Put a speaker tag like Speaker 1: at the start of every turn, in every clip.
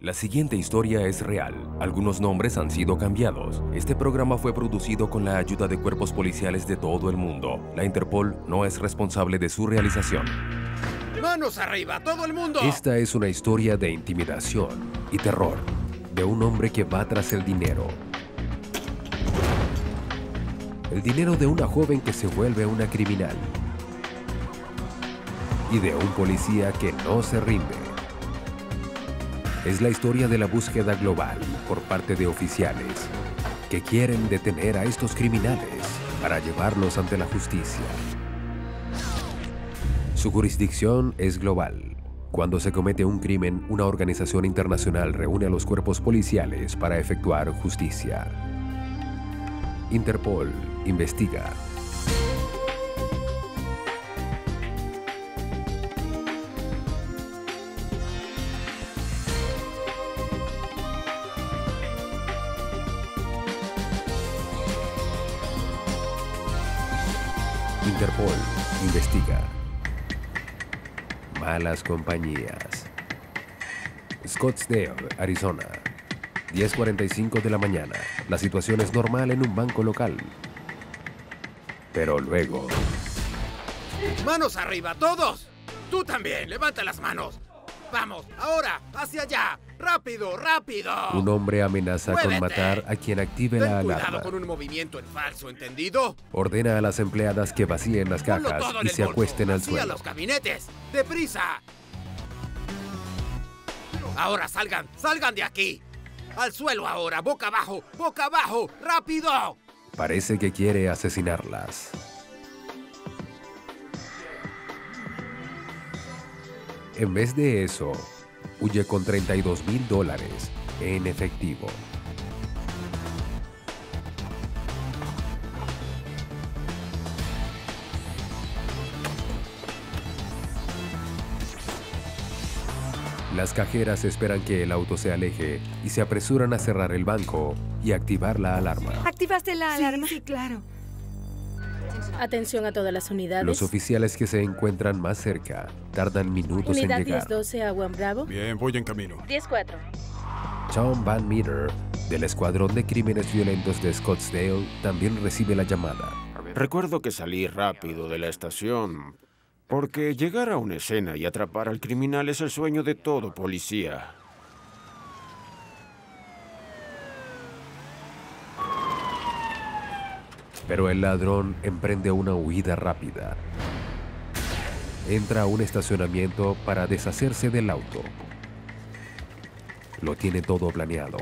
Speaker 1: La siguiente historia es real. Algunos nombres han sido cambiados. Este programa fue producido con la ayuda de cuerpos policiales de todo el mundo. La Interpol no es responsable de su realización.
Speaker 2: ¡Manos arriba, todo el mundo!
Speaker 1: Esta es una historia de intimidación y terror de un hombre que va tras el dinero. El dinero de una joven que se vuelve una criminal. Y de un policía que no se rinde. Es la historia de la búsqueda global por parte de oficiales que quieren detener a estos criminales para llevarlos ante la justicia. Su jurisdicción es global. Cuando se comete un crimen, una organización internacional reúne a los cuerpos policiales para efectuar justicia. Interpol investiga. Malas compañías. Scottsdale, Arizona. 10.45 de la mañana. La situación es normal en un banco local. Pero luego,
Speaker 2: ¡Manos arriba, todos! ¡Tú también! ¡Levanta las manos! ¡Vamos! ¡Ahora! ¡Hacia allá! ¡Rápido! ¡Rápido!
Speaker 1: un hombre amenaza con matar a quien active
Speaker 2: Ten
Speaker 1: la
Speaker 2: cuidado
Speaker 1: alarma.
Speaker 2: con un movimiento en falso, ¿entendido?
Speaker 1: Ordena a las empleadas que vacíen las cajas y se
Speaker 2: bolso.
Speaker 1: acuesten al
Speaker 2: Vacía
Speaker 1: suelo.
Speaker 2: los gabinetes! ¡Deprisa! Ahora salgan, salgan de aquí. Al suelo ahora, boca abajo, boca abajo, rápido.
Speaker 1: Parece que quiere asesinarlas. En vez de eso, huye con 32 mil dólares en efectivo. Las cajeras esperan que el auto se aleje y se apresuran a cerrar el banco y activar la alarma.
Speaker 3: ¿Activaste la alarma?
Speaker 4: Sí, claro.
Speaker 5: Atención a todas las unidades.
Speaker 1: Los oficiales que se encuentran más cerca tardan minutos en
Speaker 5: Unidad
Speaker 1: llegar.
Speaker 5: 1012 a Juan Bravo.
Speaker 6: Bien, voy en camino.
Speaker 5: 10-4.
Speaker 1: Tom Van Meter, del Escuadrón de Crímenes Violentos de Scottsdale, también recibe la llamada.
Speaker 7: Recuerdo que salí rápido de la estación, porque llegar a una escena y atrapar al criminal es el sueño de todo policía.
Speaker 1: Pero el ladrón emprende una huida rápida. Entra a un estacionamiento para deshacerse del auto. Lo tiene todo planeado.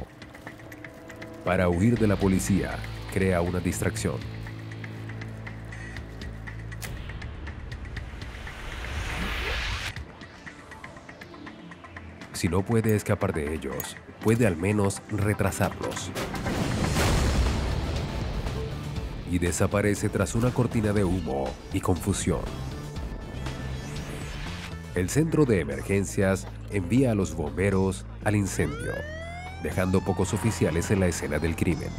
Speaker 1: Para huir de la policía, crea una distracción. Si no puede escapar de ellos, puede al menos retrasarlos. Y desaparece tras una cortina de humo y confusión. El centro de emergencias envía a los bomberos al incendio, dejando pocos oficiales en la escena del crimen.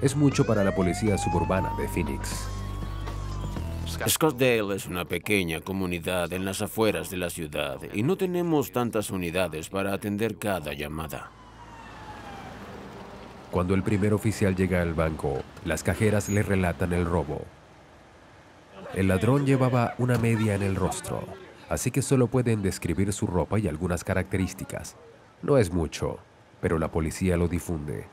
Speaker 1: Es mucho para la policía suburbana de Phoenix.
Speaker 7: Scottsdale es una pequeña comunidad en las afueras de la ciudad y no tenemos tantas unidades para atender cada llamada.
Speaker 1: Cuando el primer oficial llega al banco, las cajeras le relatan el robo. El ladrón llevaba una media en el rostro, así que solo pueden describir su ropa y algunas características. No es mucho, pero la policía lo difunde.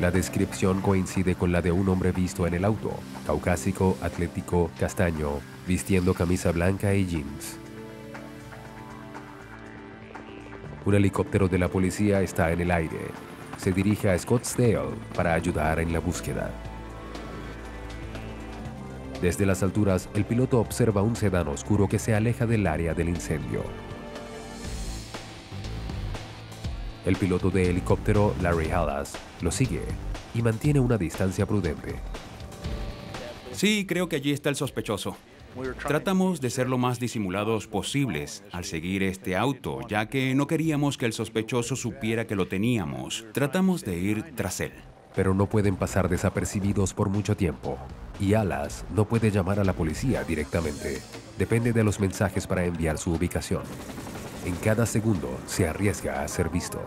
Speaker 1: La descripción coincide con la de un hombre visto en el auto, caucásico, atlético, castaño, vistiendo camisa blanca y jeans. Un helicóptero de la policía está en el aire. Se dirige a Scottsdale para ayudar en la búsqueda. Desde las alturas, el piloto observa un sedán oscuro que se aleja del área del incendio. El piloto de helicóptero, Larry Hallas, lo sigue y mantiene una distancia prudente.
Speaker 8: Sí, creo que allí está el sospechoso. Tratamos de ser lo más disimulados posibles al seguir este auto, ya que no queríamos que el sospechoso supiera que lo teníamos. Tratamos de ir tras él.
Speaker 1: pero no pueden pasar desapercibidos por mucho tiempo. Y Alas no puede llamar a la policía directamente. Depende de los mensajes para enviar su ubicación. En cada segundo se arriesga a ser visto.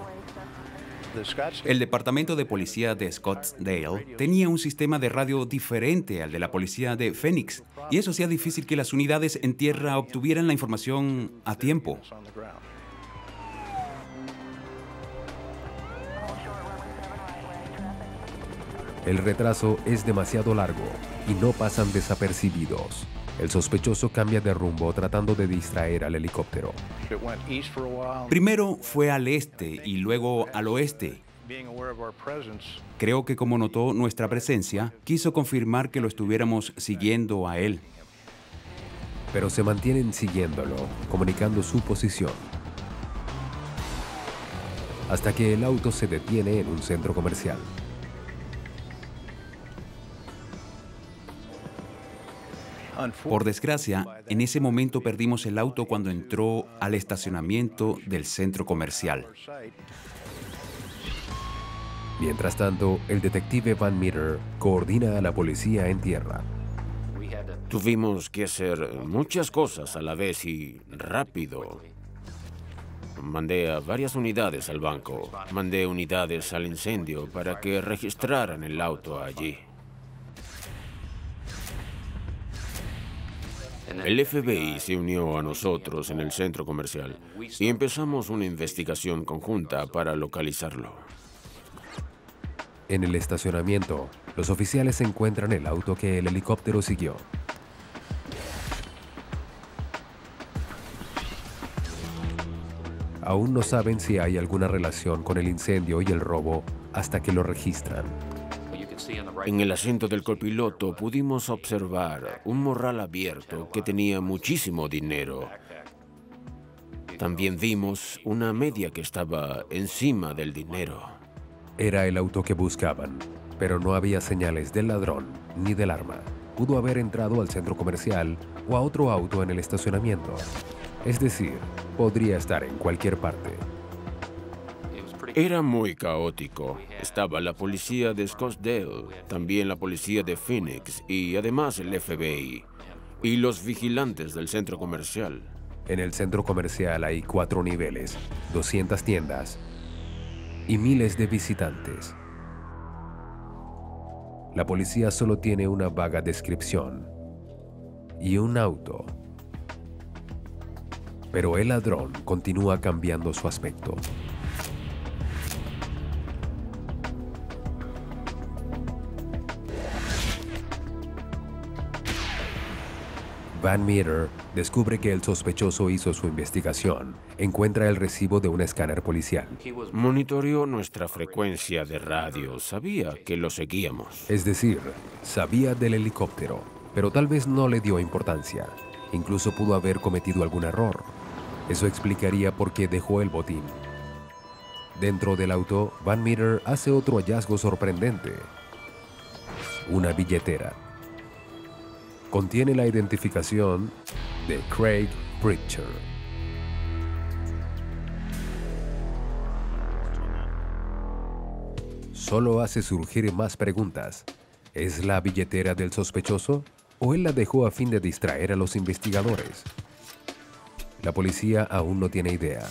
Speaker 8: El departamento de policía de Scottsdale tenía un sistema de radio diferente al de la policía de Phoenix, y eso hacía difícil que las unidades en tierra obtuvieran la información a tiempo.
Speaker 1: El retraso es demasiado largo y no pasan desapercibidos. El sospechoso cambia de rumbo tratando de distraer al helicóptero.
Speaker 8: Primero fue al este y luego al oeste. Creo que como notó nuestra presencia, quiso confirmar que lo estuviéramos siguiendo a él.
Speaker 1: Pero se mantienen siguiéndolo, comunicando su posición. Hasta que el auto se detiene en un centro comercial.
Speaker 8: Por desgracia, en ese momento perdimos el auto cuando entró al estacionamiento del centro comercial.
Speaker 1: Mientras tanto, el detective Van Meter coordina a la policía en tierra.
Speaker 7: Tuvimos que hacer muchas cosas a la vez y rápido. Mandé a varias unidades al banco. Mandé unidades al incendio para que registraran el auto allí. El FBI se unió a nosotros en el centro comercial y empezamos una investigación conjunta para localizarlo.
Speaker 1: En el estacionamiento, los oficiales encuentran el auto que el helicóptero siguió. Aún no saben si hay alguna relación con el incendio y el robo hasta que lo registran.
Speaker 7: En el asiento del copiloto pudimos observar un morral abierto que tenía muchísimo dinero. También vimos una media que estaba encima del dinero.
Speaker 1: Era el auto que buscaban, pero no había señales del ladrón ni del arma. Pudo haber entrado al centro comercial o a otro auto en el estacionamiento. Es decir, podría estar en cualquier parte.
Speaker 7: Era muy caótico. Estaba la policía de Scottsdale, también la policía de Phoenix y además el FBI y los vigilantes del centro comercial.
Speaker 1: En el centro comercial hay cuatro niveles, 200 tiendas y miles de visitantes. La policía solo tiene una vaga descripción y un auto. Pero el ladrón continúa cambiando su aspecto. Van Meter descubre que el sospechoso hizo su investigación. Encuentra el recibo de un escáner policial.
Speaker 7: Monitoreó nuestra frecuencia de radio. Sabía que lo seguíamos.
Speaker 1: Es decir, sabía del helicóptero, pero tal vez no le dio importancia. Incluso pudo haber cometido algún error. Eso explicaría por qué dejó el botín. Dentro del auto, Van Meter hace otro hallazgo sorprendente. Una billetera contiene la identificación de Craig Pritchard. Solo hace surgir más preguntas. ¿Es la billetera del sospechoso o él la dejó a fin de distraer a los investigadores? La policía aún no tiene idea,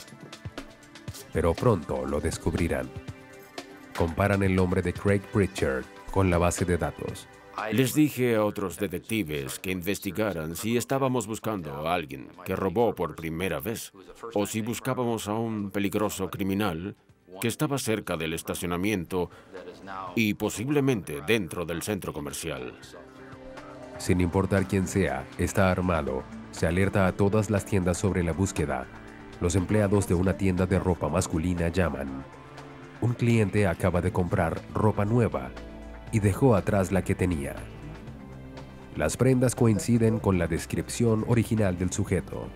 Speaker 1: pero pronto lo descubrirán. Comparan el nombre de Craig Pritchard con la base de datos.
Speaker 7: Les dije a otros detectives que investigaran si estábamos buscando a alguien que robó por primera vez o si buscábamos a un peligroso criminal que estaba cerca del estacionamiento y posiblemente dentro del centro comercial.
Speaker 1: Sin importar quién sea, está armado. Se alerta a todas las tiendas sobre la búsqueda. Los empleados de una tienda de ropa masculina llaman. Un cliente acaba de comprar ropa nueva y dejó atrás la que tenía. Las prendas coinciden con la descripción original del sujeto.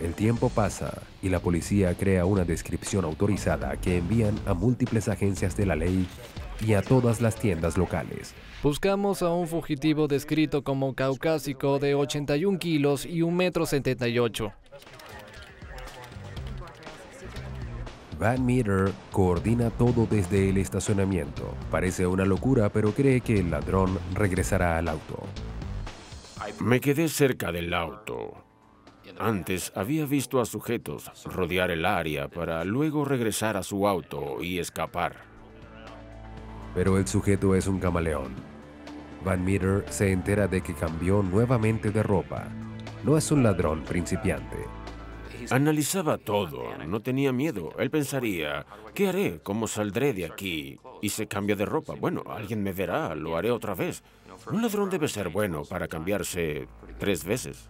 Speaker 1: El tiempo pasa y la policía crea una descripción autorizada que envían a múltiples agencias de la ley y a todas las tiendas locales.
Speaker 3: Buscamos a un fugitivo descrito como caucásico de 81 kilos y 1 metro
Speaker 1: Van Meter coordina todo desde el estacionamiento. Parece una locura, pero cree que el ladrón regresará al auto.
Speaker 7: Me quedé cerca del auto. Antes había visto a sujetos rodear el área para luego regresar a su auto y escapar.
Speaker 1: Pero el sujeto es un camaleón. Van Meter se entera de que cambió nuevamente de ropa. No es un ladrón principiante.
Speaker 7: Analizaba todo, no tenía miedo. Él pensaría, ¿qué haré? ¿Cómo saldré de aquí? Y se cambia de ropa. Bueno, alguien me verá, lo haré otra vez. Un ladrón debe ser bueno para cambiarse tres veces.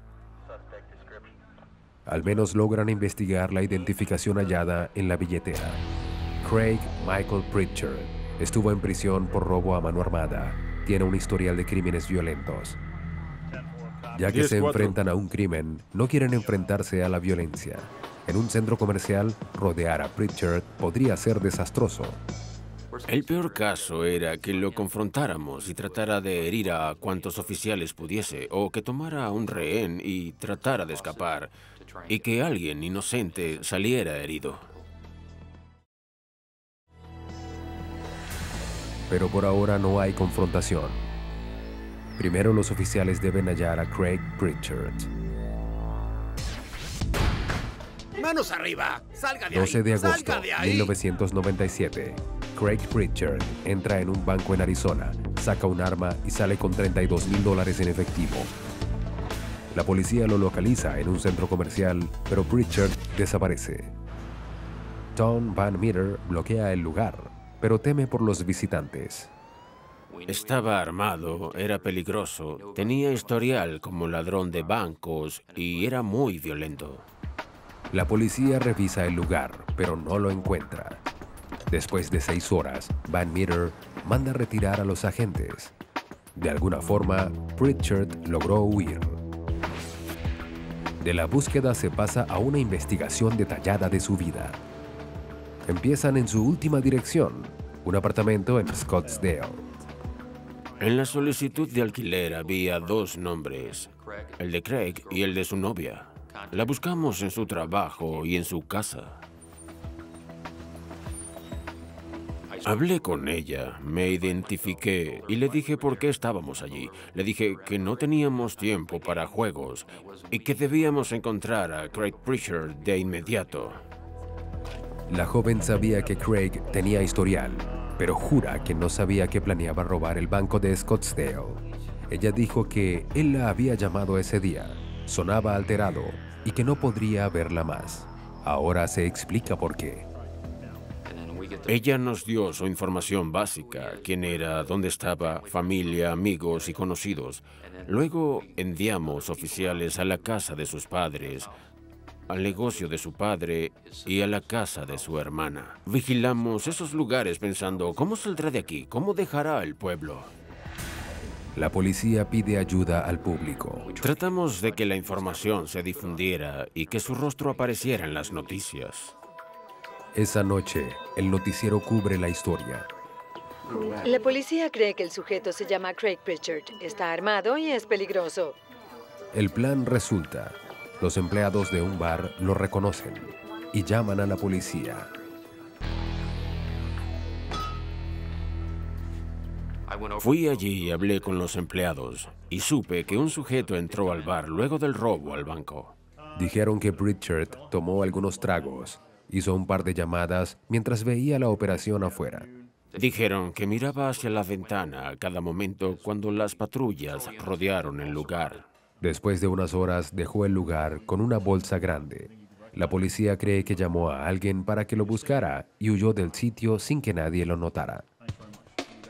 Speaker 1: Al menos logran investigar la identificación hallada en la billetera. Craig Michael Pritchard estuvo en prisión por robo a mano armada. Tiene un historial de crímenes violentos. Ya que se enfrentan a un crimen, no quieren enfrentarse a la violencia. En un centro comercial, rodear a Pritchard podría ser desastroso.
Speaker 7: El peor caso era que lo confrontáramos y tratara de herir a cuantos oficiales pudiese, o que tomara a un rehén y tratara de escapar, y que alguien inocente saliera herido.
Speaker 1: Pero por ahora no hay confrontación. Primero los oficiales deben hallar a Craig Pritchard.
Speaker 2: ¡Manos arriba! ¡Salga de
Speaker 1: 12
Speaker 2: ahí!
Speaker 1: de agosto
Speaker 2: ¡Salga de ahí!
Speaker 1: 1997. Craig Pritchard entra en un banco en Arizona, saca un arma y sale con 32 mil dólares en efectivo. La policía lo localiza en un centro comercial, pero Pritchard desaparece. Tom Van Meter bloquea el lugar, pero teme por los visitantes.
Speaker 7: Estaba armado, era peligroso, tenía historial como ladrón de bancos y era muy violento.
Speaker 1: La policía revisa el lugar, pero no lo encuentra. Después de seis horas, Van Meter manda retirar a los agentes. De alguna forma, Pritchard logró huir. De la búsqueda se pasa a una investigación detallada de su vida. Empiezan en su última dirección, un apartamento en Scottsdale.
Speaker 7: En la solicitud de alquiler había dos nombres, el de Craig y el de su novia. La buscamos en su trabajo y en su casa. Hablé con ella, me identifiqué y le dije por qué estábamos allí. Le dije que no teníamos tiempo para juegos y que debíamos encontrar a Craig Pritchard de inmediato.
Speaker 1: La joven sabía que Craig tenía historial, pero jura que no sabía que planeaba robar el banco de Scottsdale. Ella dijo que él la había llamado ese día, sonaba alterado y que no podría verla más. Ahora se explica por qué.
Speaker 7: Ella nos dio su información básica, quién era, dónde estaba, familia, amigos y conocidos. Luego enviamos oficiales a la casa de sus padres, al negocio de su padre y a la casa de su hermana. Vigilamos esos lugares pensando, ¿cómo saldrá de aquí? ¿Cómo dejará el pueblo?
Speaker 1: La policía pide ayuda al público.
Speaker 7: Tratamos de que la información se difundiera y que su rostro apareciera en las noticias.
Speaker 1: Esa noche, el noticiero cubre la historia.
Speaker 4: La policía cree que el sujeto se llama Craig Pritchard. Está armado y es peligroso.
Speaker 1: El plan resulta. Los empleados de un bar lo reconocen y llaman a la policía.
Speaker 7: Fui allí y hablé con los empleados y supe que un sujeto entró al bar luego del robo al banco.
Speaker 1: Dijeron que Pritchard tomó algunos tragos, hizo un par de llamadas mientras veía la operación afuera.
Speaker 7: Dijeron que miraba hacia la ventana a cada momento cuando las patrullas rodearon el lugar.
Speaker 1: Después de unas horas dejó el lugar con una bolsa grande. La policía cree que llamó a alguien para que lo buscara y huyó del sitio sin que nadie lo notara.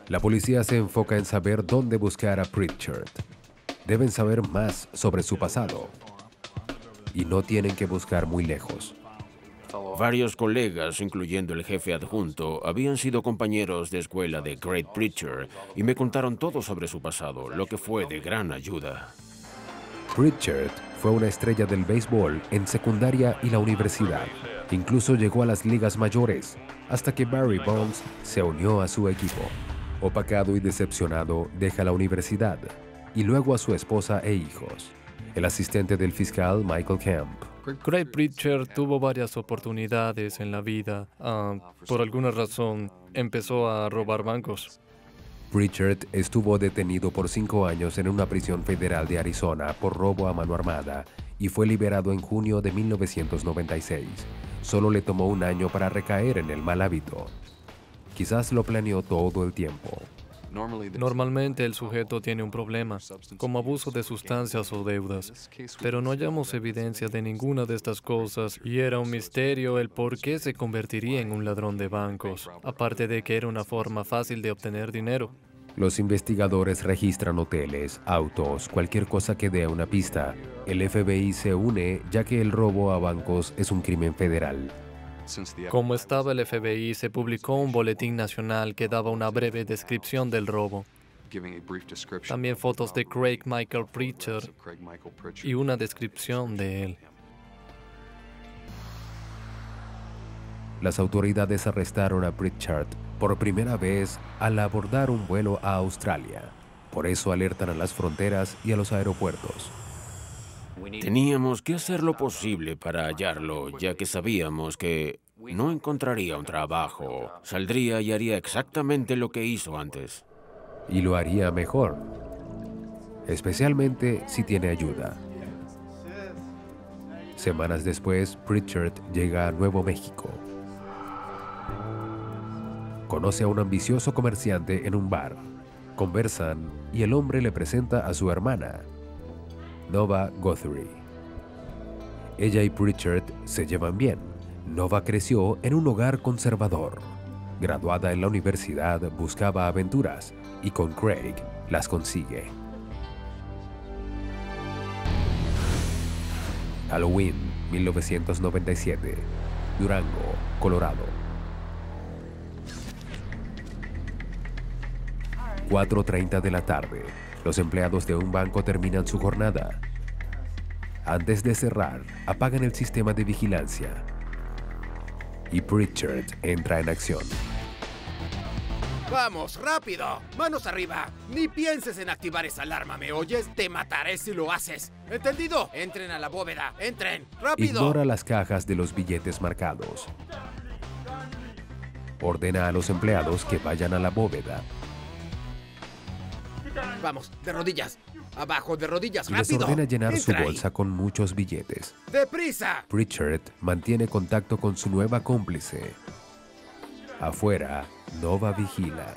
Speaker 1: La policía se enfoca en saber dónde buscar a Pritchard. Deben saber más sobre su pasado. Y no tienen que buscar muy lejos.
Speaker 7: Varios colegas, incluyendo el jefe adjunto, habían sido compañeros de escuela de Great Pritchard y me contaron todo sobre su pasado, lo que fue de gran ayuda.
Speaker 1: Pritchard fue una estrella del béisbol en secundaria y la universidad. Incluso llegó a las ligas mayores, hasta que Barry Bonds se unió a su equipo. Opacado y decepcionado, deja la universidad y luego a su esposa e hijos. El asistente del fiscal Michael Camp
Speaker 3: Craig Pritchard tuvo varias oportunidades en la vida. Ah, por alguna razón empezó a robar bancos.
Speaker 1: Pritchard estuvo detenido por cinco años en una prisión federal de Arizona por robo a mano armada y fue liberado en junio de 1996. Solo le tomó un año para recaer en el mal hábito. Quizás lo planeó todo el tiempo.
Speaker 3: Normalmente el sujeto tiene un problema, como abuso de sustancias o deudas, pero no hallamos evidencia de ninguna de estas cosas y era un misterio el por qué se convertiría en un ladrón de bancos, aparte de que era una forma fácil de obtener dinero.
Speaker 1: Los investigadores registran hoteles, autos, cualquier cosa que dé una pista. El FBI se une ya que el robo a bancos es un crimen federal.
Speaker 3: Como estaba el FBI, se publicó un boletín nacional que daba una breve descripción del robo. También fotos de Craig Michael Pritchard y una descripción de él.
Speaker 1: Las autoridades arrestaron a Pritchard por primera vez al abordar un vuelo a Australia. Por eso alertan a las fronteras y a los aeropuertos.
Speaker 7: Teníamos que hacer lo posible para hallarlo, ya que sabíamos que no encontraría un trabajo. Saldría y haría exactamente lo que hizo antes.
Speaker 1: Y lo haría mejor, especialmente si tiene ayuda. Semanas después, Pritchard llega a Nuevo México. Conoce a un ambicioso comerciante en un bar. Conversan y el hombre le presenta a su hermana, Nova Guthrie. Ella y Pritchard se llevan bien. Nova creció en un hogar conservador. Graduada en la universidad, buscaba aventuras y con Craig las consigue. Halloween 1997, Durango, Colorado. 4.30 de la tarde. Los empleados de un banco terminan su jornada. Antes de cerrar, apagan el sistema de vigilancia. Y Pritchard entra en acción.
Speaker 2: ¡Vamos, rápido! ¡Manos arriba! Ni pienses en activar esa alarma, ¿me oyes? Te mataré si lo haces. ¿Entendido? Entren a la bóveda. ¡Entren! ¡Rápido!
Speaker 1: Ignora las cajas de los billetes marcados. Ordena a los empleados que vayan a la bóveda
Speaker 2: Vamos, de rodillas. Abajo, de rodillas,
Speaker 1: y les ordena llenar su bolsa con muchos billetes.
Speaker 2: ¡Deprisa!
Speaker 1: Pritchard mantiene contacto con su nueva cómplice. Afuera, Nova vigila.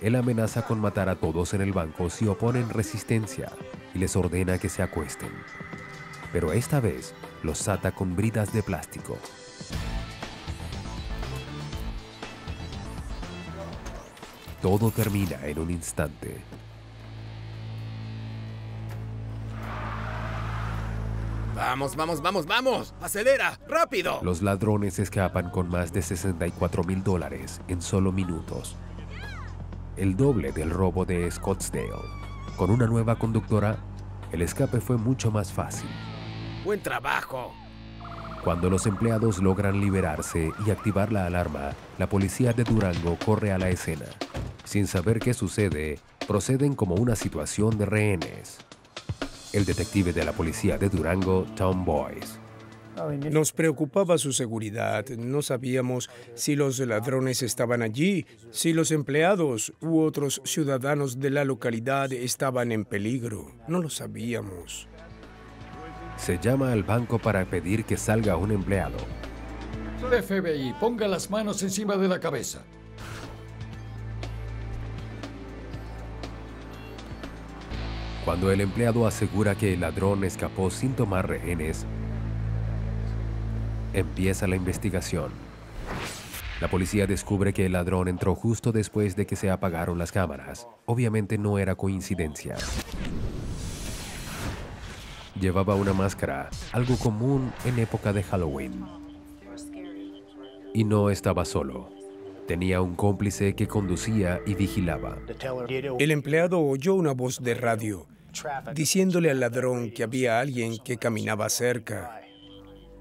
Speaker 1: Él amenaza con matar a todos en el banco si oponen resistencia y les ordena que se acuesten. Pero esta vez los ata con bridas de plástico. Todo termina en un instante.
Speaker 2: Vamos, vamos, vamos, vamos. Acelera, rápido.
Speaker 1: Los ladrones escapan con más de 64 mil dólares en solo minutos. El doble del robo de Scottsdale. Con una nueva conductora, el escape fue mucho más fácil.
Speaker 2: Buen trabajo.
Speaker 1: Cuando los empleados logran liberarse y activar la alarma, la policía de Durango corre a la escena. Sin saber qué sucede, proceden como una situación de rehenes. El detective de la policía de Durango, Tom Boyce.
Speaker 6: Nos preocupaba su seguridad. No sabíamos si los ladrones estaban allí, si los empleados u otros ciudadanos de la localidad estaban en peligro. No lo sabíamos.
Speaker 1: Se llama al banco para pedir que salga un empleado.
Speaker 9: FBI, ponga las manos encima de la cabeza.
Speaker 1: Cuando el empleado asegura que el ladrón escapó sin tomar rehenes, empieza la investigación. La policía descubre que el ladrón entró justo después de que se apagaron las cámaras. Obviamente no era coincidencia. Llevaba una máscara, algo común en época de Halloween. Y no estaba solo. Tenía un cómplice que conducía y vigilaba.
Speaker 6: El empleado oyó una voz de radio diciéndole al ladrón que había alguien que caminaba cerca.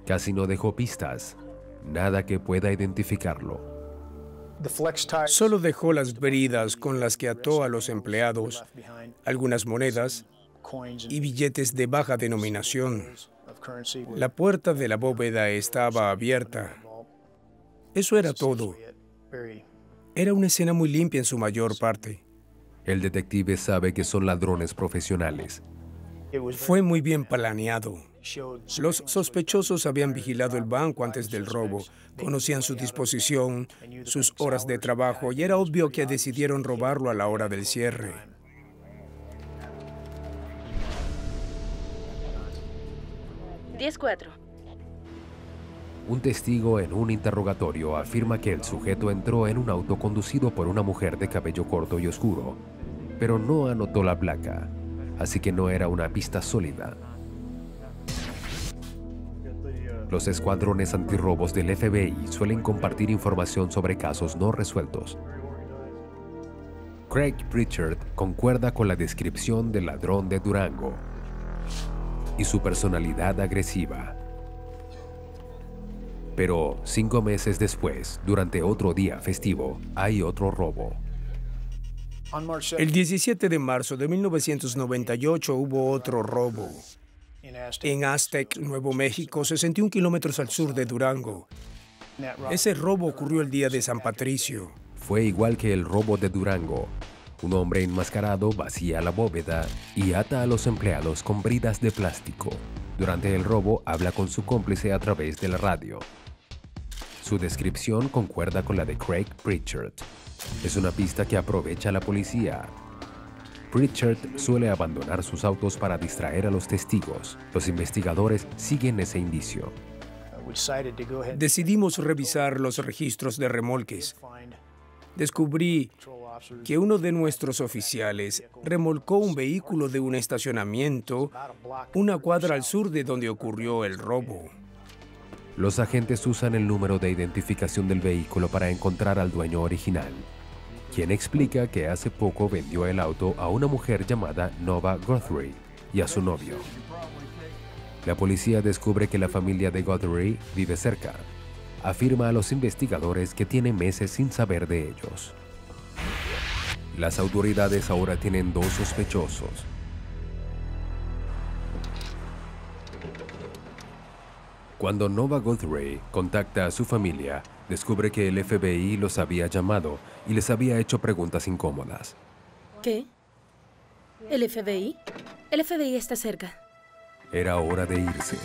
Speaker 1: Casi no dejó pistas, nada que pueda identificarlo.
Speaker 6: Solo dejó las bridas con las que ató a los empleados, algunas monedas y billetes de baja denominación. La puerta de la bóveda estaba abierta. Eso era todo. Era una escena muy limpia en su mayor parte.
Speaker 1: El detective sabe que son ladrones profesionales.
Speaker 6: Fue muy bien planeado. Los sospechosos habían vigilado el banco antes del robo, conocían su disposición, sus horas de trabajo y era obvio que decidieron robarlo a la hora del cierre.
Speaker 1: Un testigo en un interrogatorio afirma que el sujeto entró en un auto conducido por una mujer de cabello corto y oscuro, pero no anotó la placa, así que no era una pista sólida. Los escuadrones antirrobos del FBI suelen compartir información sobre casos no resueltos. Craig Pritchard concuerda con la descripción del ladrón de Durango y su personalidad agresiva. Pero cinco meses después, durante otro día festivo, hay otro robo.
Speaker 6: El 17 de marzo de 1998 hubo otro robo. En Aztec, Nuevo México, 61 kilómetros al sur de Durango. Ese robo ocurrió el día de San Patricio.
Speaker 1: Fue igual que el robo de Durango. Un hombre enmascarado vacía la bóveda y ata a los empleados con bridas de plástico. Durante el robo habla con su cómplice a través de la radio. Su descripción concuerda con la de Craig Pritchard. Es una pista que aprovecha la policía. Pritchard suele abandonar sus autos para distraer a los testigos. Los investigadores siguen ese indicio.
Speaker 6: Decidimos revisar los registros de remolques. Descubrí que uno de nuestros oficiales remolcó un vehículo de un estacionamiento una cuadra al sur de donde ocurrió el robo.
Speaker 1: Los agentes usan el número de identificación del vehículo para encontrar al dueño original, quien explica que hace poco vendió el auto a una mujer llamada Nova Guthrie y a su novio. La policía descubre que la familia de Guthrie vive cerca. Afirma a los investigadores que tiene meses sin saber de ellos. Las autoridades ahora tienen dos sospechosos, Cuando Nova Guthrie contacta a su familia, descubre que el FBI los había llamado y les había hecho preguntas incómodas.
Speaker 5: ¿Qué? ¿El FBI? El FBI está cerca.
Speaker 1: Era hora de irse.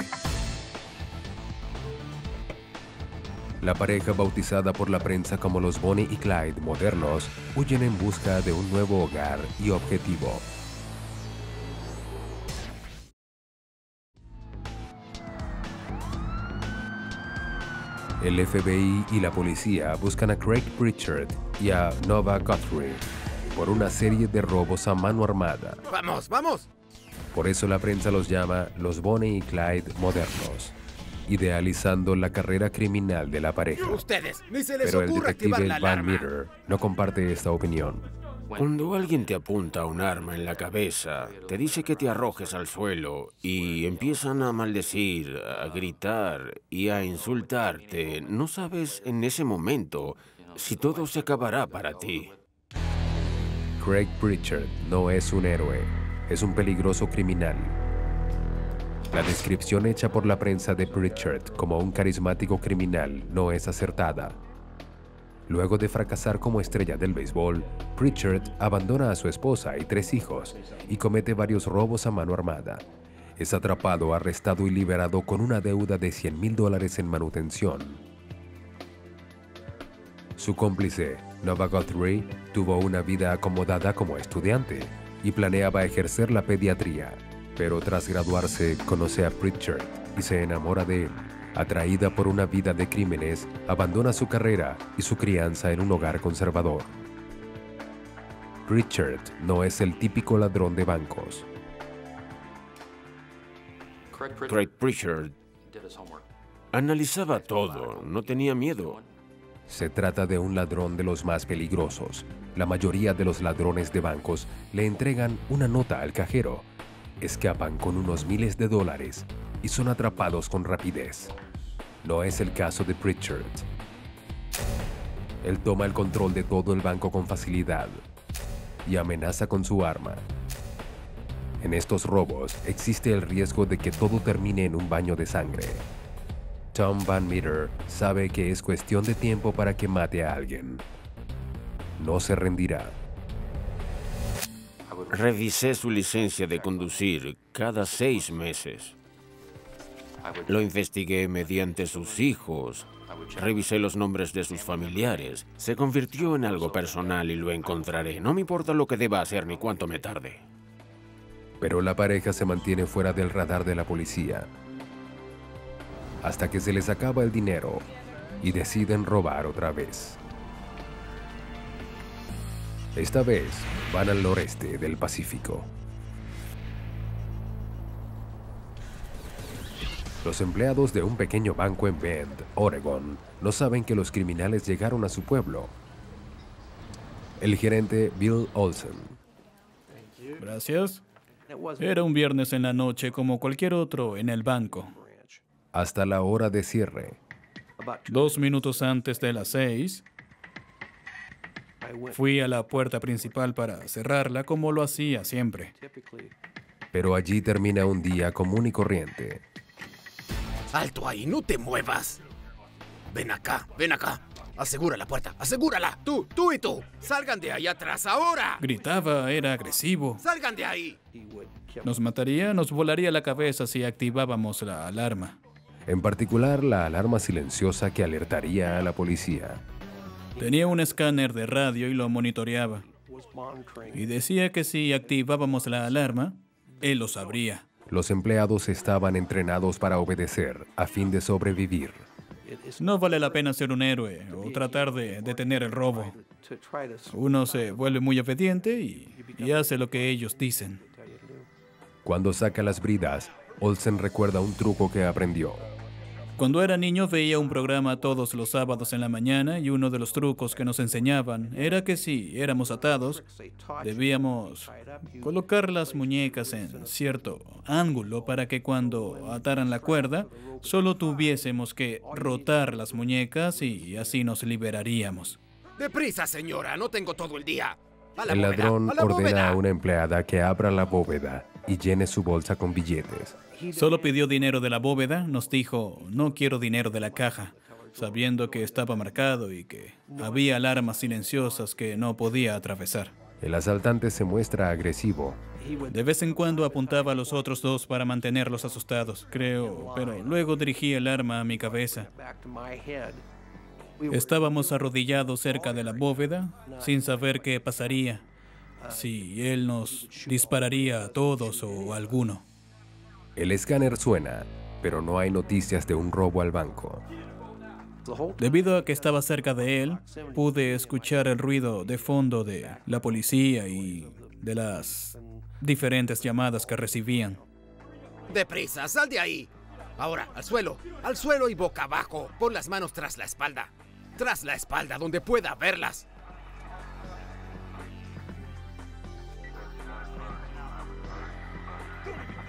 Speaker 1: La pareja bautizada por la prensa como los Bonnie y Clyde modernos huyen en busca de un nuevo hogar y objetivo. El FBI y la policía buscan a Craig Pritchard y a Nova Guthrie por una serie de robos a mano armada.
Speaker 2: ¡Vamos, vamos!
Speaker 1: Por eso la prensa los llama los Bonnie y Clyde modernos, idealizando la carrera criminal de la pareja.
Speaker 2: Ustedes, ni se les
Speaker 1: Pero el detective Van. Meter no comparte esta opinión.
Speaker 7: Cuando alguien te apunta un arma en la cabeza, te dice que te arrojes al suelo y empiezan a maldecir, a gritar y a insultarte, no sabes en ese momento si todo se acabará para ti.
Speaker 1: Craig Pritchard no es un héroe, es un peligroso criminal. La descripción hecha por la prensa de Pritchard como un carismático criminal no es acertada. Luego de fracasar como estrella del béisbol, Pritchard abandona a su esposa y tres hijos y comete varios robos a mano armada. Es atrapado, arrestado y liberado con una deuda de 100 mil dólares en manutención. Su cómplice, Nova Guthrie, tuvo una vida acomodada como estudiante y planeaba ejercer la pediatría, pero tras graduarse conoce a Pritchard y se enamora de él. Atraída por una vida de crímenes, abandona su carrera y su crianza en un hogar conservador. Pritchard no es el típico ladrón de bancos.
Speaker 7: Craig Pritchard analizaba todo, no tenía miedo.
Speaker 1: Se trata de un ladrón de los más peligrosos. La mayoría de los ladrones de bancos le entregan una nota al cajero, escapan con unos miles de dólares y son atrapados con rapidez. No es el caso de Pritchard. Él toma el control de todo el banco con facilidad y amenaza con su arma. En estos robos existe el riesgo de que todo termine en un baño de sangre. Tom Van Meter sabe que es cuestión de tiempo para que mate a alguien. no se rendirá.
Speaker 7: Revisé su licencia de conducir cada seis meses. Lo investigué mediante sus hijos. Revisé los nombres de sus familiares. Se convirtió en algo personal y lo encontraré. No me importa lo que deba hacer ni cuánto me tarde.
Speaker 1: Pero la pareja se mantiene fuera del radar de la policía. Hasta que se les acaba el dinero y deciden robar otra vez. Esta vez van al noreste del Pacífico. Los empleados de un pequeño banco en Bend, Oregon, no saben que los criminales llegaron a su pueblo. El gerente Bill Olsen.
Speaker 10: Gracias. Era un viernes en la noche como cualquier otro en el banco.
Speaker 1: Hasta la hora de cierre.
Speaker 10: Dos minutos antes de las seis, fui a la puerta principal para cerrarla como lo hacía siempre.
Speaker 1: Pero allí termina un día común y corriente.
Speaker 2: Alto ahí, no te muevas. Ven acá, ven acá. Asegura la puerta, asegúrala. Tú, tú y tú. Salgan de ahí atrás ahora.
Speaker 10: Gritaba, era agresivo.
Speaker 2: Salgan de ahí.
Speaker 10: Nos mataría, nos volaría la cabeza si activábamos la alarma.
Speaker 1: En particular, la alarma silenciosa que alertaría a la policía.
Speaker 10: Tenía un escáner de radio y lo monitoreaba. Y decía que si activábamos la alarma, él lo sabría.
Speaker 1: Los empleados estaban entrenados para obedecer a fin de sobrevivir.
Speaker 10: No vale la pena ser un héroe o tratar de detener el robo. Uno se vuelve muy obediente y, y hace lo que ellos dicen.
Speaker 1: Cuando saca las bridas, Olsen recuerda un truco que aprendió.
Speaker 10: Cuando era niño veía un programa todos los sábados en la mañana y uno de los trucos que nos enseñaban era que si éramos atados, debíamos colocar las muñecas en cierto ángulo para que cuando ataran la cuerda, solo tuviésemos que rotar las muñecas y así nos liberaríamos.
Speaker 2: Deprisa, señora, no tengo todo el día. La
Speaker 1: El
Speaker 2: bóveda,
Speaker 1: ladrón
Speaker 2: a la
Speaker 1: ordena
Speaker 2: bóveda.
Speaker 1: a una empleada que abra la bóveda y llene su bolsa con billetes.
Speaker 10: Solo pidió dinero de la bóveda, nos dijo, no quiero dinero de la caja, sabiendo que estaba marcado y que había alarmas silenciosas que no podía atravesar.
Speaker 1: El asaltante se muestra agresivo.
Speaker 10: De vez en cuando apuntaba a los otros dos para mantenerlos asustados, creo, pero luego dirigía el arma a mi cabeza. Estábamos arrodillados cerca de la bóveda, sin saber qué pasaría, si él nos dispararía a todos o a alguno.
Speaker 1: El escáner suena, pero no hay noticias de un robo al banco.
Speaker 10: Debido a que estaba cerca de él, pude escuchar el ruido de fondo de la policía y de las diferentes llamadas que recibían.
Speaker 2: Deprisa, sal de ahí. Ahora, al suelo, al suelo y boca abajo. Pon las manos tras la espalda. Tras la espalda, donde pueda verlas.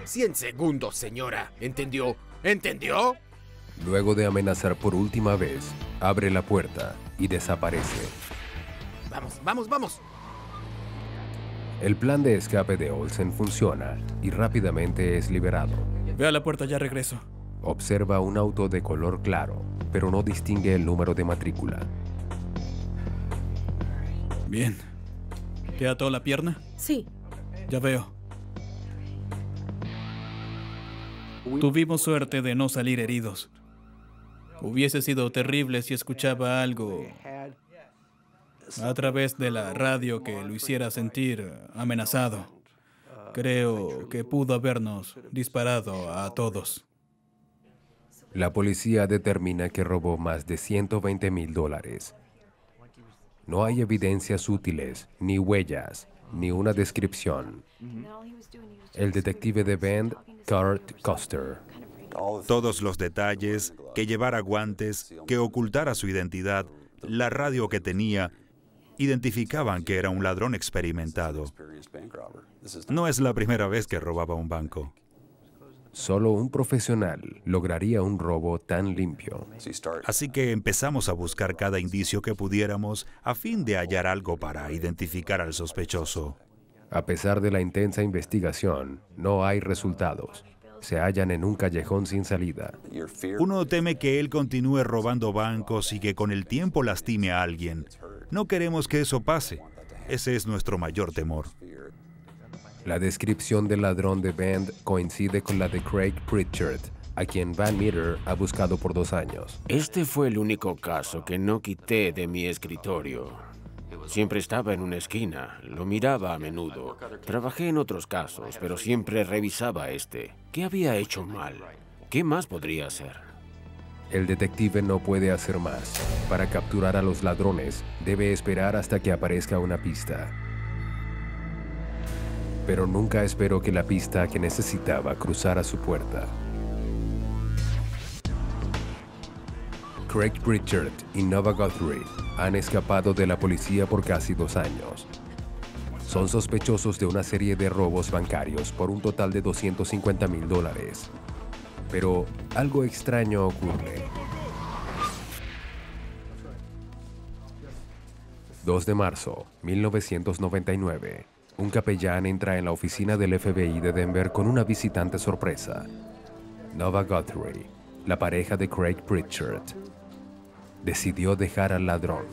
Speaker 2: Cien segundos, señora. ¿Entendió? ¿Entendió?
Speaker 1: Luego de amenazar por última vez, abre la puerta y desaparece.
Speaker 2: Vamos, vamos, vamos.
Speaker 1: El plan de escape de Olsen funciona y rápidamente es liberado.
Speaker 10: Ve a la puerta, ya regreso.
Speaker 1: Observa un auto de color claro, pero no distingue el número de matrícula.
Speaker 10: Bien. ¿Te ató la pierna?
Speaker 5: Sí.
Speaker 10: Ya veo. Tuvimos suerte de no salir heridos. Hubiese sido terrible si escuchaba algo a través de la radio que lo hiciera sentir amenazado. Creo que pudo habernos disparado a todos.
Speaker 1: La policía determina que robó más de 120 mil dólares. No hay evidencias útiles, ni huellas, ni una descripción. El detective de Bend, Kurt Coster,
Speaker 11: Todos los detalles, que llevara guantes, que ocultara su identidad, la radio que tenía, identificaban que era un ladrón experimentado. No es la primera vez que robaba un banco.
Speaker 1: solo un profesional lograría un robo tan limpio.
Speaker 11: Así que empezamos a buscar cada indicio que pudiéramos a fin de hallar algo para identificar al sospechoso.
Speaker 1: A pesar de la intensa investigación, no hay resultados. Se hallan en un callejón sin salida.
Speaker 11: Uno teme que él continúe robando bancos y que con el tiempo lastime a alguien. No queremos que eso pase. Ese es nuestro mayor temor.
Speaker 1: La descripción del ladrón de Bend coincide con la de Craig Pritchard, a quien Van Meter ha buscado por dos años.
Speaker 7: Este fue el único caso que no quité de mi escritorio. Siempre estaba en una esquina, lo miraba a menudo. Trabajé en otros casos, pero siempre revisaba este. ¿Qué había hecho mal? ¿Qué más podría hacer?
Speaker 1: El detective no puede hacer más. Para capturar a los ladrones, debe esperar hasta que aparezca una pista. Pero nunca esperó que la pista que necesitaba cruzara su puerta. Craig Pritchard y Nova Guthrie han escapado de la policía por casi dos años. Son sospechosos de una serie de robos bancarios por un total de 250 mil dólares. Pero algo extraño ocurre. 2 de marzo, 1999. Un capellán entra en la oficina del FBI de Denver con una visitante sorpresa. Nova Guthrie, la pareja de Craig Pritchard, decidió dejar al ladrón.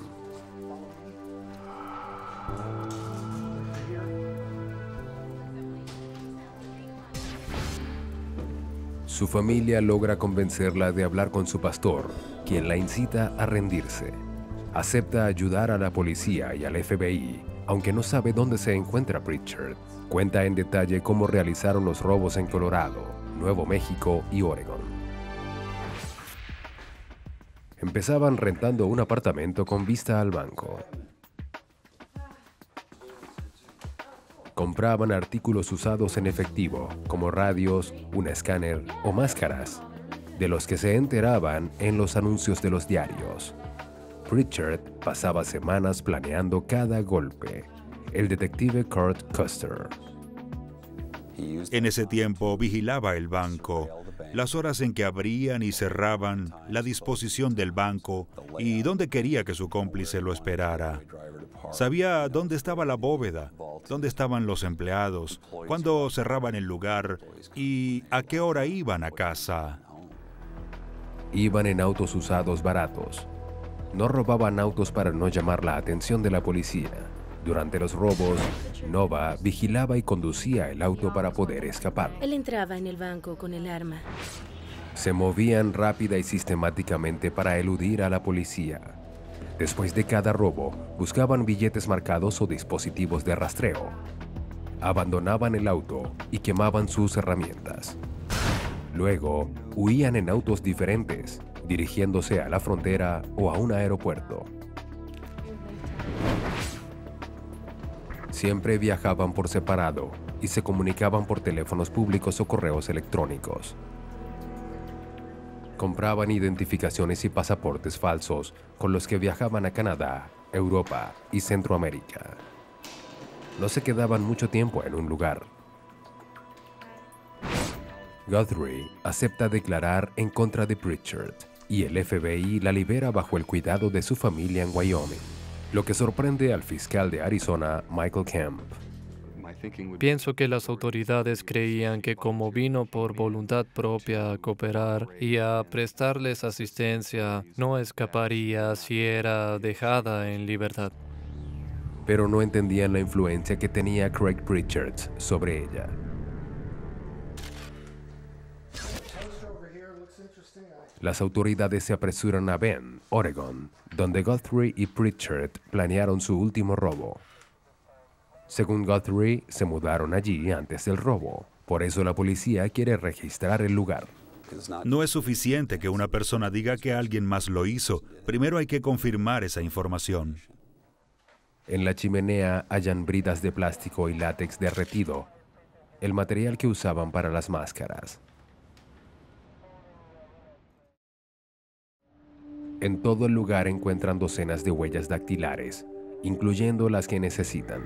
Speaker 1: Su familia logra convencerla de hablar con su pastor, quien la incita a rendirse. Acepta ayudar a la policía y al FBI, aunque no sabe dónde se encuentra Pritchard. Cuenta en detalle cómo realizaron los robos en Colorado, Nuevo México y Oregon. Empezaban rentando un apartamento con vista al banco. Compraban artículos usados en efectivo, como radios, un escáner o máscaras, de los que se enteraban en los anuncios de los diarios. Pritchard pasaba semanas planeando cada golpe. El detective Kurt Custer.
Speaker 11: En ese tiempo vigilaba el banco, las horas en que abrían y cerraban, la disposición del banco y dónde quería que su cómplice lo esperara. Sabía dónde estaba la bóveda, dónde estaban los empleados, cuándo cerraban el lugar y a qué hora iban a casa.
Speaker 1: Iban en autos usados baratos. No robaban autos para no llamar la atención de la policía. Durante los robos, Nova vigilaba y conducía el auto para poder escapar.
Speaker 5: Él entraba en el banco con el arma.
Speaker 1: Se movían rápida y sistemáticamente para eludir a la policía. Después de cada robo, buscaban billetes marcados o dispositivos de rastreo. Abandonaban el auto y quemaban sus herramientas. Luego, huían en autos diferentes, dirigiéndose a la frontera o a un aeropuerto. Siempre viajaban por separado y se comunicaban por teléfonos públicos o correos electrónicos. Compraban identificaciones y pasaportes falsos con los que viajaban a Canadá, Europa y Centroamérica. No se quedaban mucho tiempo en un lugar. Guthrie acepta declarar en contra de Pritchard y el FBI la libera bajo el cuidado de su familia en Wyoming, lo que sorprende al fiscal de Arizona, Michael Kemp.
Speaker 3: Pienso que las autoridades creían que como vino por voluntad propia a cooperar y a prestarles asistencia, no escaparía si era dejada en libertad.
Speaker 1: Pero no entendían la influencia que tenía Craig Pritchard sobre ella. Las autoridades se apresuran a Bend, Oregon, donde Guthrie y Pritchard planearon su último robo. Según Guthrie, se mudaron allí antes del robo. Por eso la policía quiere registrar el lugar.
Speaker 11: No es suficiente que una persona diga que alguien más lo hizo. Primero hay que confirmar esa información.
Speaker 1: En la chimenea hallan bridas de plástico y látex derretido, el material que usaban para las máscaras. En todo el lugar encuentran docenas de huellas dactilares, incluyendo las que necesitan.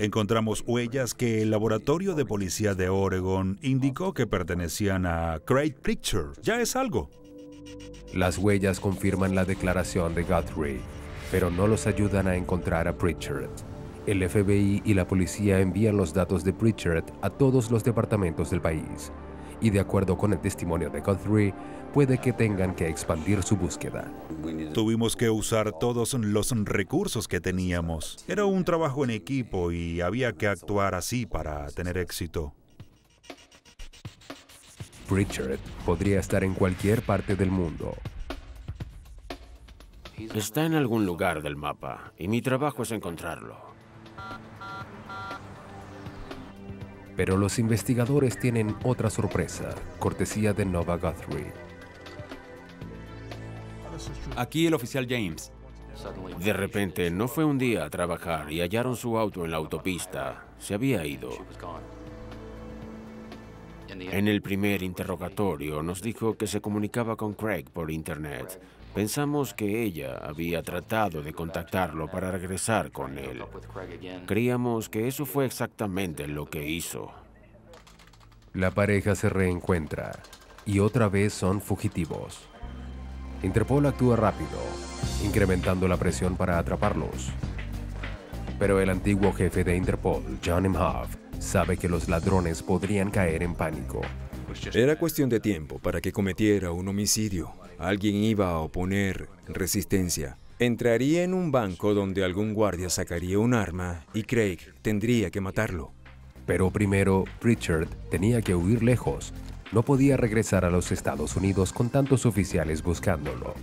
Speaker 11: Encontramos huellas que el laboratorio de policía de Oregon indicó que pertenecían a Craig Pritchard. Ya es algo.
Speaker 1: Las huellas confirman la declaración de Guthrie, pero no los ayudan a encontrar a Pritchard. El FBI y la policía envían los datos de Pritchard a todos los departamentos del país, y de acuerdo con el testimonio de Guthrie, puede que tengan que expandir su búsqueda.
Speaker 11: Tuvimos que usar todos los recursos que teníamos. Era un trabajo en equipo y había que actuar así para tener éxito.
Speaker 1: Pritchard podría estar en cualquier parte del mundo.
Speaker 7: Está en algún lugar del mapa y mi trabajo es encontrarlo.
Speaker 1: Pero los investigadores tienen otra sorpresa, cortesía de Nova Guthrie.
Speaker 8: Aquí el oficial James.
Speaker 7: De repente, no fue un día a trabajar y hallaron su auto en la autopista. Se había ido. En el primer interrogatorio nos dijo que se comunicaba con Craig por internet. Pensamos que ella había tratado de contactarlo para regresar con él. Creíamos que eso fue exactamente lo que hizo.
Speaker 1: La pareja se reencuentra y otra vez son fugitivos. Interpol actúa rápido, incrementando la presión para atraparlos. Pero el antiguo jefe de Interpol, John Imhoff, sabe que los ladrones podrían caer en pánico.
Speaker 12: Era cuestión de tiempo para que cometiera un homicidio. Alguien iba a oponer resistencia. Entraría en un banco donde algún guardia sacaría un arma y Craig tendría que matarlo.
Speaker 1: Pero primero, Richard tenía que huir lejos. No podía regresar a los Estados Unidos con tantos oficiales buscándolo.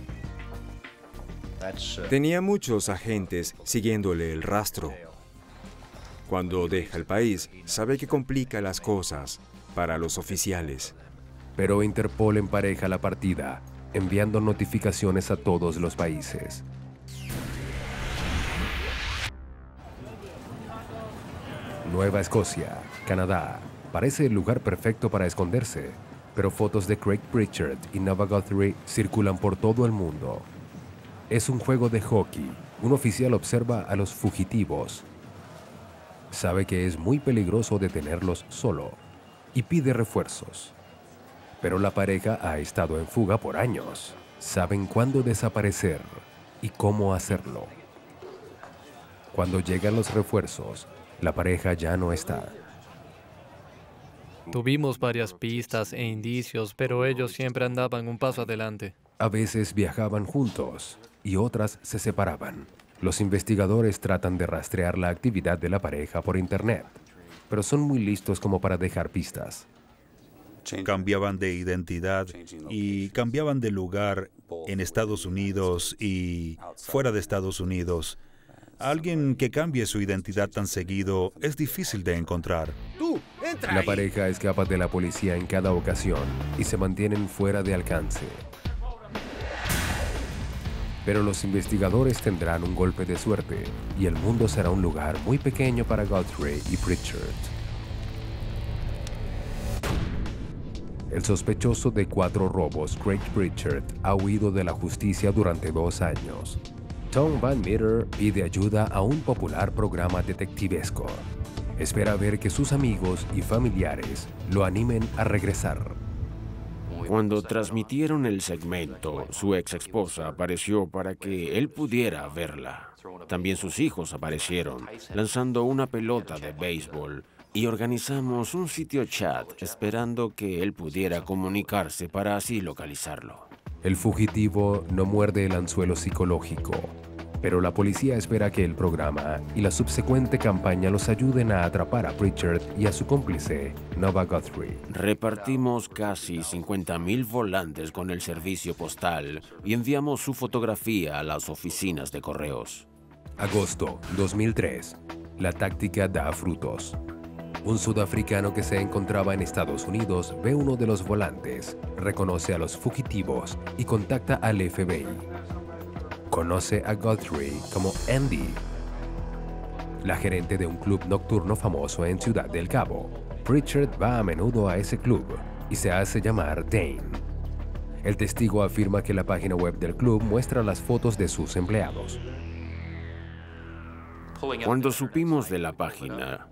Speaker 12: Tenía muchos agentes siguiéndole el rastro. Cuando deja el país, sabe que complica las cosas para los oficiales.
Speaker 1: Pero Interpol empareja la partida, enviando notificaciones a todos los países. Nueva Escocia, Canadá, parece el lugar perfecto para esconderse, pero fotos de Craig Pritchard y Nova Guthrie circulan por todo el mundo. Es un juego de hockey. Un oficial observa a los fugitivos. Sabe que es muy peligroso detenerlos solo y pide refuerzos. Pero la pareja ha estado en fuga por años. Saben cuándo desaparecer y cómo hacerlo. Cuando llegan los refuerzos, la pareja ya no está.
Speaker 3: Tuvimos varias pistas e indicios, pero ellos siempre andaban un paso adelante.
Speaker 1: A veces viajaban juntos y otras se separaban. Los investigadores tratan de rastrear la actividad de la pareja por Internet, pero son muy listos como para dejar pistas.
Speaker 11: Cambiaban de identidad y cambiaban de lugar en Estados Unidos y fuera de Estados Unidos. Alguien que cambie su identidad tan seguido es difícil de encontrar.
Speaker 1: La pareja escapa de la policía en cada ocasión y se mantienen fuera de alcance. Pero los investigadores tendrán un golpe de suerte y el mundo será un lugar muy pequeño para Guthrie y Pritchard. El sospechoso de cuatro robos, Craig Pritchard, ha huido de la justicia durante dos años. Tom Van Meter pide ayuda a un popular programa detectivesco. Espera ver que sus amigos y familiares lo animen a regresar.
Speaker 7: Cuando transmitieron el segmento, su ex esposa apareció para que él pudiera verla. También sus hijos aparecieron, lanzando una pelota de béisbol, y organizamos un sitio chat esperando que él pudiera comunicarse para así localizarlo.
Speaker 1: El fugitivo no muerde el anzuelo psicológico, pero la policía espera que el programa y la subsecuente campaña los ayuden a atrapar a Pritchard y a su cómplice, Nova Guthrie.
Speaker 7: Repartimos casi 50.000 volantes con el servicio postal y enviamos su fotografía a las oficinas de correos.
Speaker 1: Agosto 2003. La táctica da frutos. Un sudafricano que se encontraba en Estados Unidos ve uno de los volantes, reconoce a los fugitivos y contacta al FBI. Conoce a Guthrie como Andy, la gerente de un club nocturno famoso en Ciudad del Cabo. Pritchard va a menudo a ese club y se hace llamar Dane. El testigo afirma que la página web del club muestra las fotos de sus empleados.
Speaker 7: Cuando supimos de la página,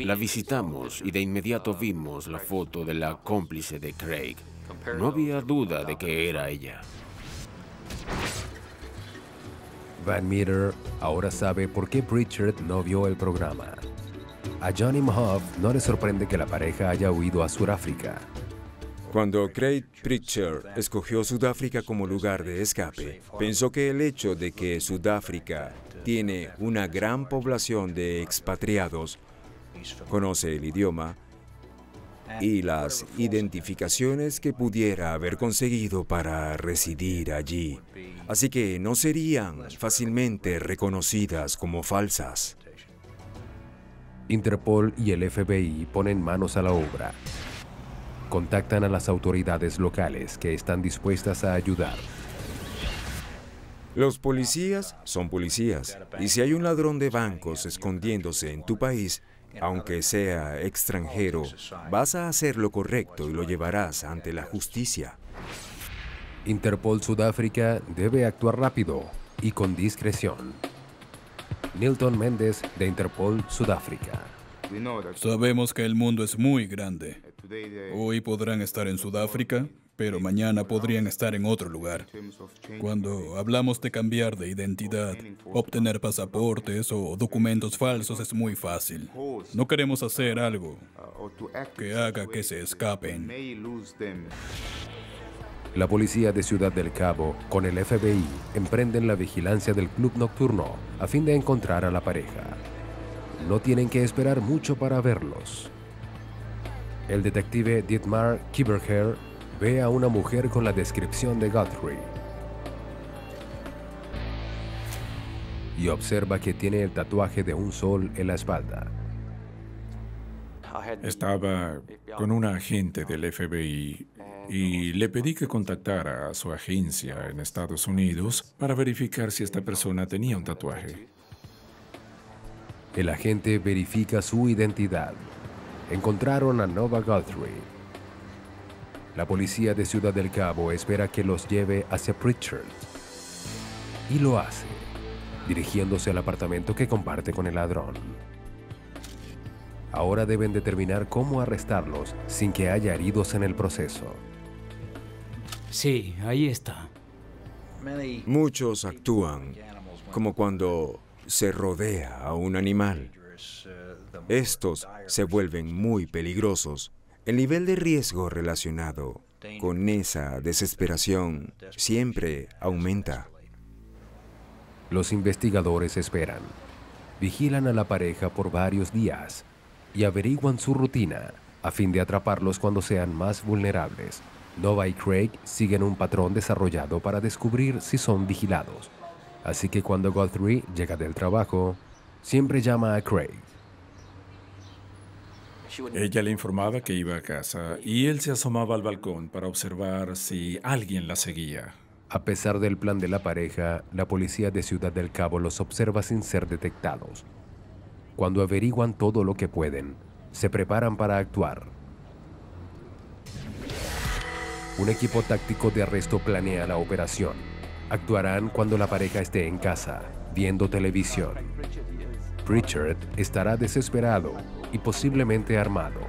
Speaker 7: la visitamos y de inmediato vimos la foto de la cómplice de Craig. No había duda de que era ella.
Speaker 1: Van Meter ahora sabe por qué Pritchard no vio el programa. A Johnny Mohoff no le sorprende que la pareja haya huido a Sudáfrica.
Speaker 12: Cuando Craig Pritchard escogió Sudáfrica como lugar de escape, pensó que el hecho de que Sudáfrica tiene una gran población de expatriados, conoce el idioma y las identificaciones que pudiera haber conseguido para residir allí, así que no serían fácilmente reconocidas como falsas.
Speaker 1: Interpol y el FBI ponen manos a la obra. Contactan a las autoridades locales que están dispuestas a ayudar.
Speaker 12: Los policías son policías, y si hay un ladrón de bancos escondiéndose en tu país, aunque sea extranjero, vas a hacer lo correcto y lo llevarás ante la justicia.
Speaker 1: Interpol Sudáfrica debe actuar rápido y con discreción. Nilton Méndez de Interpol Sudáfrica.
Speaker 10: Sabemos que el mundo es muy grande. Hoy podrán estar en Sudáfrica, pero mañana podrían estar en otro lugar. Cuando hablamos de cambiar de identidad, obtener pasaportes o documentos falsos es muy fácil. No queremos hacer algo que haga que se escapen.
Speaker 1: La policía de Ciudad del Cabo, con el FBI, emprenden la vigilancia del club nocturno a fin de encontrar a la pareja. No tienen que esperar mucho para verlos. El detective Dietmar Kieberher ve a una mujer con la descripción de Guthrie y observa que tiene el tatuaje de un sol en la espalda.
Speaker 13: Estaba con un agente del FBI y le pedí que contactara a su agencia en Estados Unidos para verificar si esta persona tenía un tatuaje.
Speaker 1: El agente verifica su identidad. Encontraron a Nova Guthrie. La policía de Ciudad del Cabo espera que los lleve hacia Pritchard. Y lo hace, dirigiéndose al apartamento que comparte con el ladrón. Ahora deben determinar cómo arrestarlos sin que haya heridos en el proceso.
Speaker 14: Sí, ahí está.
Speaker 12: Muchos actúan como cuando se rodea a un animal. Estos se vuelven muy peligrosos. El nivel de riesgo relacionado con esa desesperación siempre aumenta.
Speaker 1: Los investigadores esperan. Vigilan a la pareja por varios días y averiguan su rutina a fin de atraparlos cuando sean más vulnerables. Nova y Craig siguen un patrón desarrollado para descubrir si son vigilados. Así que cuando Guthrie llega del trabajo, siempre llama a Craig.
Speaker 13: Ella le informaba que iba a casa y él se asomaba al balcón para observar si alguien la seguía.
Speaker 1: A pesar del plan de la pareja, la policía de Ciudad del Cabo los observa sin ser detectados. Cuando averiguan todo lo que pueden, se preparan para actuar. Un equipo táctico de arresto planea la operación. Actuarán cuando la pareja esté en casa, viendo televisión. Pritchard estará desesperado y posiblemente armado.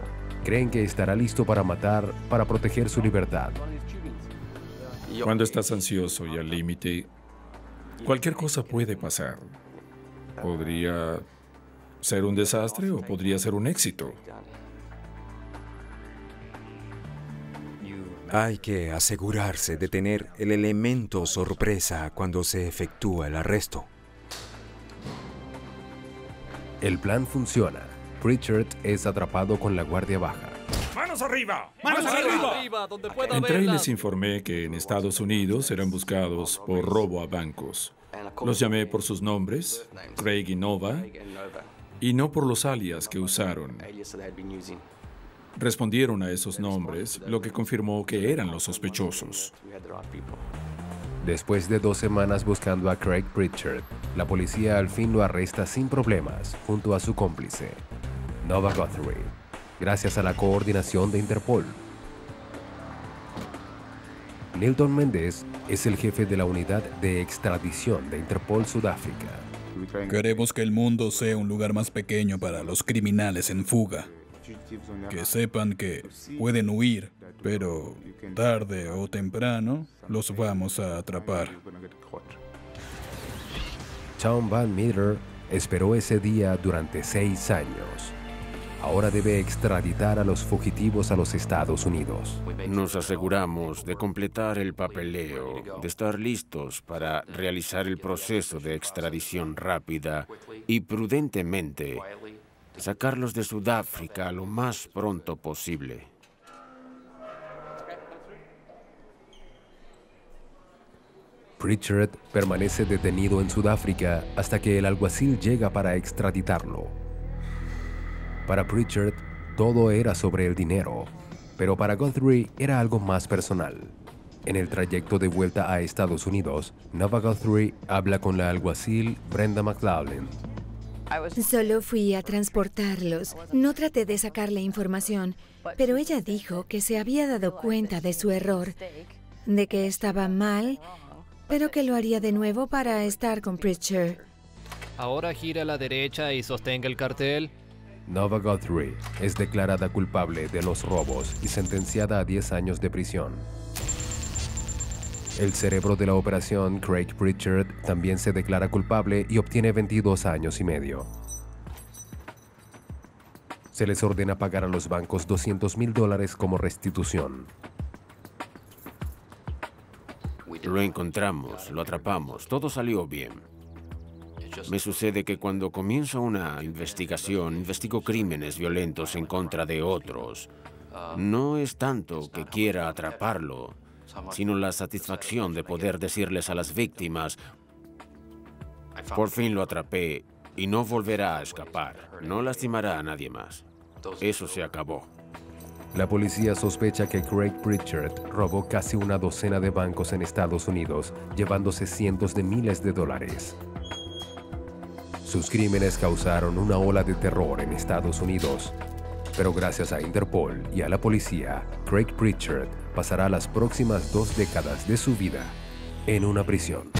Speaker 1: Creen que estará listo para matar para proteger su libertad.
Speaker 13: Cuando estás ansioso y al límite, cualquier cosa puede pasar. Podría ser un desastre o podría ser un éxito.
Speaker 12: Hay que asegurarse de tener el elemento sorpresa cuando se efectúa el arresto.
Speaker 1: El plan funciona. Pritchard es atrapado con la guardia baja.
Speaker 13: ¡Manos arriba!
Speaker 3: ¡Manos arriba! donde pueda
Speaker 13: Entré y les informé que en Estados Unidos eran buscados por robo a bancos. Los llamé por sus nombres, Craig y Nova, y no por los alias que usaron. Respondieron a esos nombres, lo que confirmó que eran los sospechosos.
Speaker 1: Después de dos semanas buscando a Craig Pritchard, la policía al fin lo arresta sin problemas junto a su cómplice, Nova Guthrie, gracias a la coordinación de Interpol. Nilton Méndez es el jefe de la unidad de extradición de Interpol Sudáfrica.
Speaker 10: Queremos que el mundo sea un lugar más pequeño para los criminales en fuga. Que sepan que pueden huir, pero tarde o temprano los vamos a atrapar.
Speaker 1: Sean Van Meter esperó ese día durante seis años. Ahora debe extraditar a los fugitivos a los Estados Unidos.
Speaker 7: Nos aseguramos de completar el papeleo, de estar listos para realizar el proceso de extradición rápida y prudentemente sacarlos de Sudáfrica lo más pronto posible.
Speaker 1: Pritchard permanece detenido en Sudáfrica hasta que el alguacil llega para extraditarlo. Para Pritchard, todo era sobre el dinero, pero para Guthrie era algo más personal. En el trayecto de vuelta a Estados Unidos, Nova Guthrie habla con la alguacil Brenda McLaughlin.
Speaker 4: Solo fui a transportarlos. No traté de sacarle información, pero ella dijo que se había dado cuenta de su error, de que estaba mal pero que lo haría de nuevo para estar con Pritchard.
Speaker 3: Ahora gira a la derecha y sostenga el cartel.
Speaker 1: Nova Guthrie es declarada culpable de los robos y sentenciada a 10 años de prisión. El cerebro de la operación, Craig Pritchard, también se declara culpable y obtiene 22 años y medio. Se les ordena pagar a los bancos 200 mil dólares como restitución.
Speaker 7: Lo encontramos, lo atrapamos, todo salió bien. Me sucede que cuando comienzo una investigación, investigo crímenes violentos en contra de otros. No es tanto que quiera atraparlo, sino la satisfacción de poder decirles a las víctimas, por fin lo atrapé y no volverá a escapar, no lastimará a nadie más. Eso se acabó.
Speaker 1: La policía sospecha que Craig Pritchard robó casi una docena de bancos en Estados Unidos, llevándose cientos de miles de dólares. Sus crímenes causaron una ola de terror en Estados Unidos, pero gracias a Interpol y a la policía, Craig Pritchard pasará las próximas dos décadas de su vida en una prisión.